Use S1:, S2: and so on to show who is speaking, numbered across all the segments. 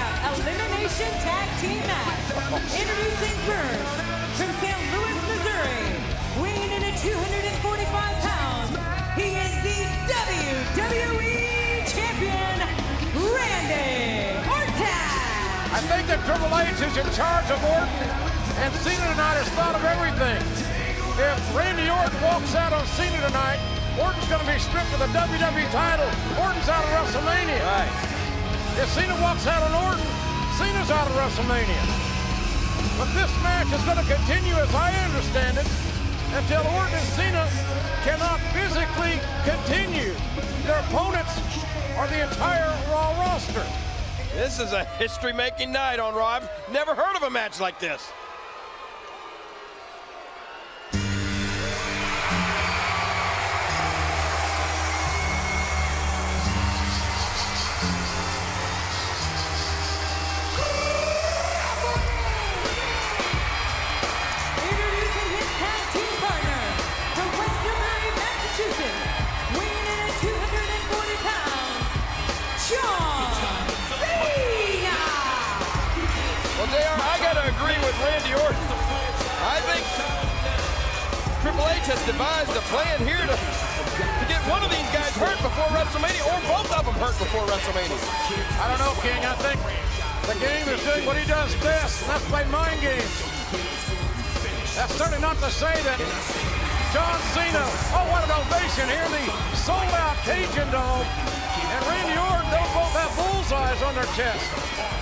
S1: handicap elimination tag team match. Introducing first from St. Louis, Missouri, weighing in at 245 pounds, he is the WWE Champion, Randy Orton.
S2: I think that Triple H is in charge of Orton, and Cena tonight has thought of everything. If Randy Orton walks out on Cena tonight, Orton's going to be stripped of the WWE title. Orton's out of WrestleMania.
S3: Right.
S2: If Cena walks out on Orton, Cena's out of WrestleMania. But this match is going to continue, as I understand it, until Orton and Cena cannot physically continue. Their opponents are the entire Raw roster.
S3: This is a history-making night on Raw. I've never heard of a match like this. With Randy Orton. I think Triple H has devised a plan here to, to get one of these guys hurt before WrestleMania, or both of them hurt before WrestleMania.
S2: I don't know, King. I think the game is doing what he does best, and that's play mind games. That's certainly not to say that John Cena, oh, what an ovation here, the sold-out Cajun Dome, and Randy Orton, those both have bullseyes on their chest.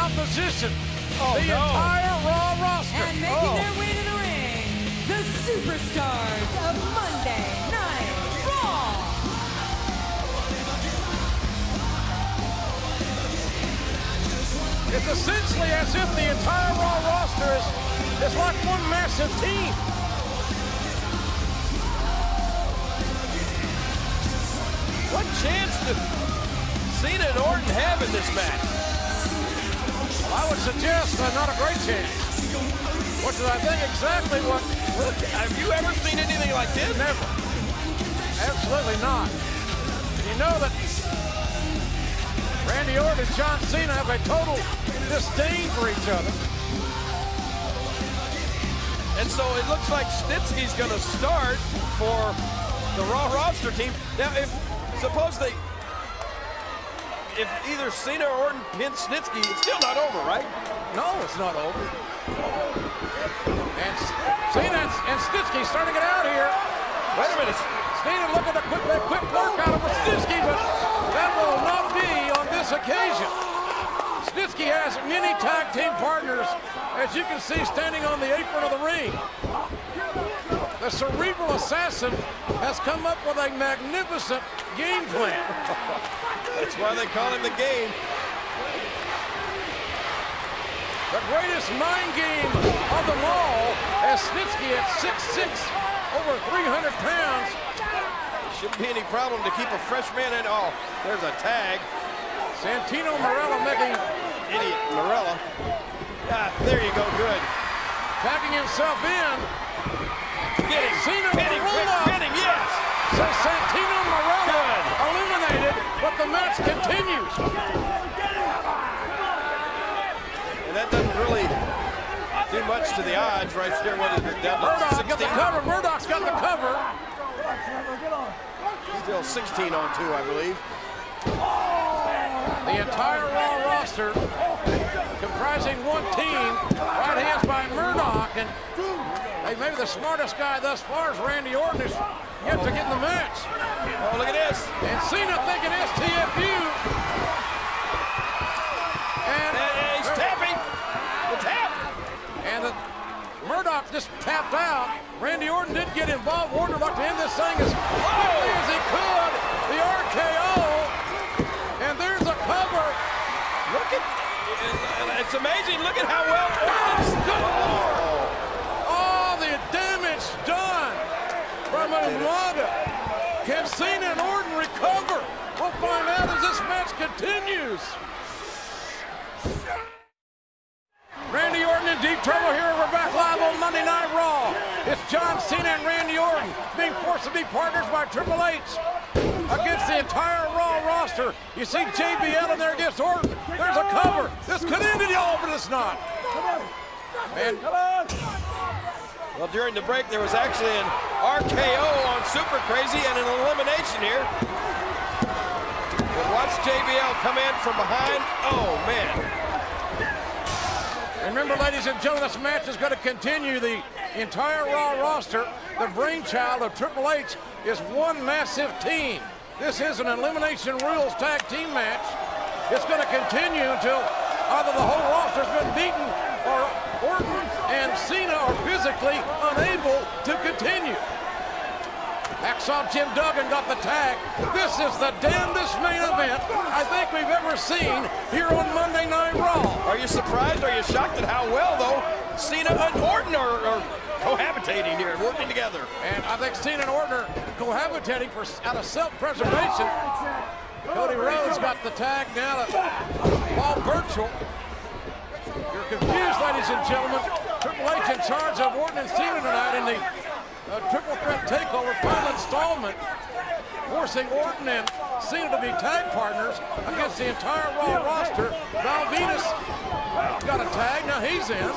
S2: Opposition.
S3: Oh,
S2: the
S3: no.
S2: entire Raw roster.
S1: And making oh. their way to the ring, the superstars of Monday Night Raw.
S2: It's essentially as if the entire Raw roster is, is like one massive team.
S3: What chance do Cena and Orton have in this match?
S2: I would suggest uh, not a great chance. Which is, I think, exactly what
S3: Have you ever seen anything like this?
S2: never. Absolutely not. You know that Randy Orton and John Cena have a total disdain for each other.
S3: And so it looks like Snitsky's going to start for the Raw roster team. Now, if suppose they, if either Cena or pin Snitsky, it's still not over, right?
S2: No, it's not over. And Cena and, Snitsky starting it out here.
S3: Wait a minute.
S2: Cena looking to quick, that quick work out of Snitsky, but that will not be on this occasion. Snitsky has many tag team partners, as you can see, standing on the apron of the ring. The cerebral assassin has come up with a magnificent game plan.
S3: That's why they call him the game.
S2: The greatest mind game of them all, as Snitsky at 6'6", over 300 pounds,
S3: Shouldn't be any problem to keep a fresh man in. Oh, there's a tag.
S2: Santino Marella making,
S3: Idiot Marella. Ah, there you go. Good.
S2: Packing himself in.
S3: Get him.
S2: Cena
S3: Pin him,
S2: with a
S3: pin him, yes.
S2: So Santino Marella
S3: Good.
S2: eliminated, but the match continues.
S3: And that doesn't really do much to the odds right there. What is it? Down to
S2: Murdoch got the cover. Murdoch's got the cover.
S3: Still 16 on two, I believe.
S2: The entire Raw roster comprising one team. Right hands by Murdoch. And hey, maybe the smartest guy thus far is Randy Orton is yet to get in the And Cena thinking STFU. And,
S3: And he's tapping. The tap.
S2: and the, Murdoch just tapped out. Randy Orton did get involved. Orton like to end this thing as quickly as he could. The RKO. And there's a cover.
S3: Look at. It's amazing. Look at how well Orton's. Good lord.
S2: Oh, the damage done from Umaga. Can Cena and Orton recover? We'll find out as this match continues. Randy Cena and Randy Orton being forced to be partners by Triple H against the entire Raw roster. You see JBL in there against Orton. There's a cover. This could end it all, but it's not. Man,
S3: Well, during the break, there was actually an RKO on Super Crazy and an elimination here. But watch JBL come in from behind. Oh, man.
S2: Remember, ladies and gentlemen, this match is going to continue. The entire Raw roster, the brainchild of Triple H, is one massive team. This is an Elimination Rules tag team match. It's going to continue until either the whole roster's been beaten or Orton and Cena are physically unable to continue. Hacksaw Jim Duggan got the tag. This is the damnedest main event I think we've ever seen here on Monday Night
S3: you surprised? Are you shocked at how well, though, Cena and Orton are, are cohabitating here, working together?
S2: And I think Cena and Orton are cohabitating for out of self-preservation. Cody Rhodes got the tag now to Paul Burchill. You're confused, ladies and gentlemen. Triple H in charge of Orton and Cena tonight in the uh, Triple Threat Takeover final installment, forcing Orton and Cena to be tag partners against the entire Raw roster. Val Venis got a tag, now he's in.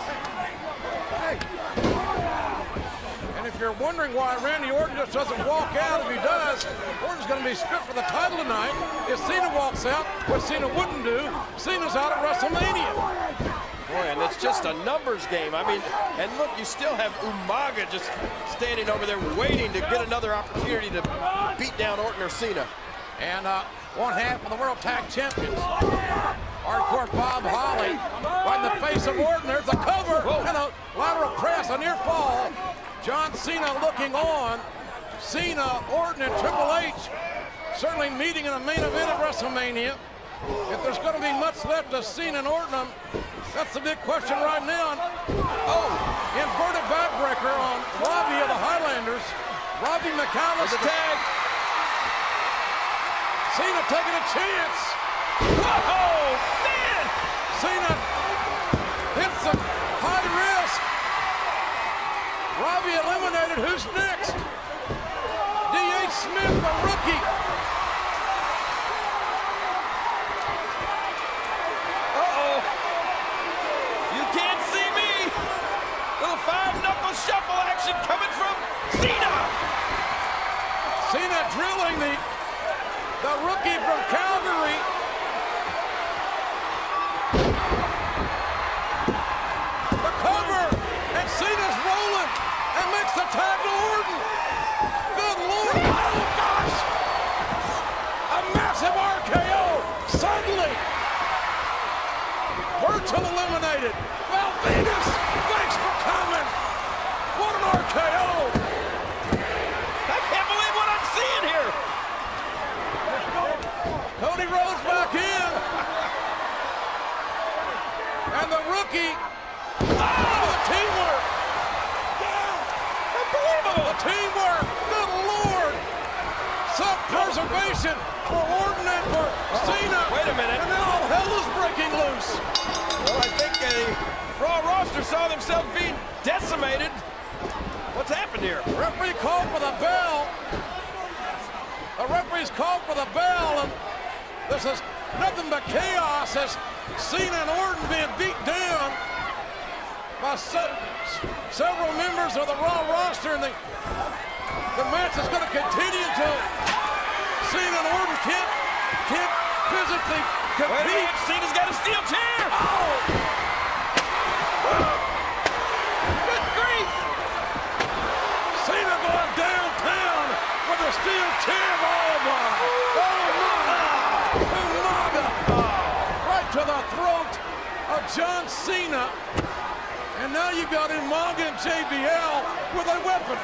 S2: And if you're wondering why Randy Orton just doesn't walk out, if he does, Orton's going to be stripped for the title tonight. If Cena walks out, what Cena wouldn't do, Cena's out at WrestleMania.
S3: Boy, and it's just a numbers game. I mean, and look, you still have Umaga just standing over there waiting to get another opportunity to beat down Orton or Cena.
S2: And uh, one half of the World Tag Champions. Hardcore Bob Holly right in the face of Orton. There's a cover and a lateral press, a near fall. John Cena looking on. Cena, Orton, and Triple H certainly meeting in a main event at WrestleMania. If there's going to be much left of Cena and Orton, that's the big question right now. Oh, inverted backbreaker on Robbie of the Highlanders. Robbie McAllister.
S3: a tag.
S2: Cena taking a chance.
S3: Whoa, man!
S2: Cena hits the high risk. Robbie eliminated. Who's next? D.H. Smith, the rookie.
S3: Uh-oh. You can't see me. Little five-knuckle shuffle action coming from Cena.
S2: Cena drilling the, the rookie from Calgary. The cover, and Cena's rolling and makes the tag to Orton. Good Lord. Oh, gosh. A massive RKO. Suddenly. Burchill eliminated. Val Venis, thanks for coming. What an RKO.
S3: I can't believe what I'm seeing here.
S2: Cody Rhodes back in. And the rookie. Oh, the teamwork.
S3: Unbelievable.
S2: The teamwork. Good Lord. Orton and for Cena.
S3: wait a minute.
S2: And now all hell is breaking loose.
S3: Well, I think the Raw roster saw themselves being decimated. What's happened here?
S2: Referee called for the bell. The referee's called for the bell, and this is nothing but chaos as Cena and Orton being beat down by se- several members of the Raw roster, and the, the match is going to continue until Cena and Orton can't, can't physically
S3: Wait a minute. Cena's got a steel chair. Oh. Good grief.
S2: Cena going downtown with a steel chair. Oh my! Oh my! Umaga! Right to the throat of John Cena. And now you've got Umaga and JBL with a weapon.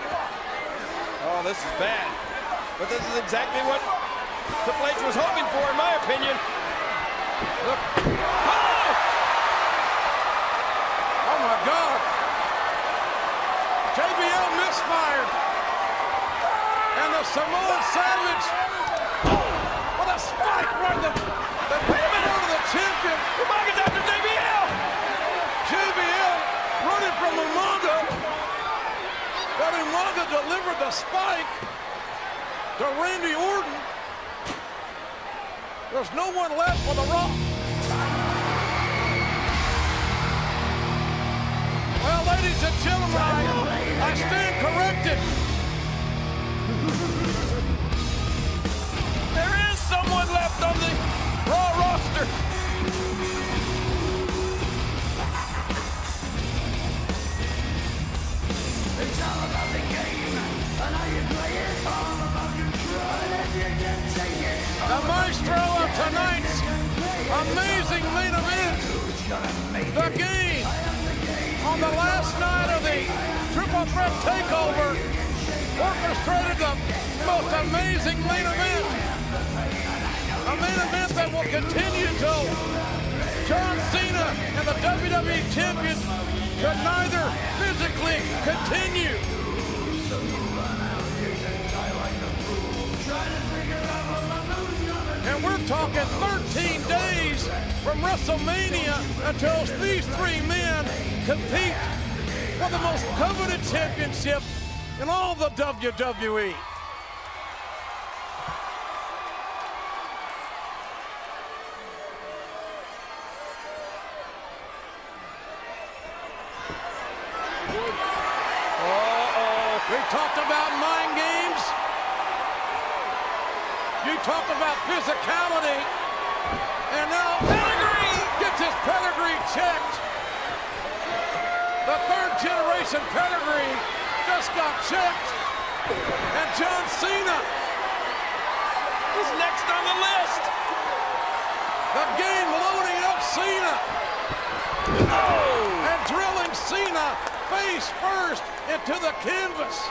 S3: Oh, this is bad. But this is exactly what Triple H was hoping for, in my opinion. Look. Oh!
S2: Oh my God! JBL misfired. And the Samoan Savage oh, with a spike in the, the of the champion.
S3: Umaga's after JBL.
S2: JBL running from Umaga. But Umaga delivered the spike to Randy Orton. There's no one left for the Rock. Well, ladies and gentlemen, amazing main event. The game on the last night of the Triple Threat Takeover orchestrated the most amazing main event. A main event that will continue till John Cena and the WWE Champion could neither physically continue. And we're talking 13 days from WrestleMania until these three men compete for the most coveted championship in all the. WWE. We talked about mind games. You talked about physicality. And now Pedigree gets his pedigree checked. The third generation pedigree just got checked. And John Cena,
S3: Who's next on the list?
S2: the game loading up Cena
S3: Oh!
S2: and drilling Cena face first into the canvas.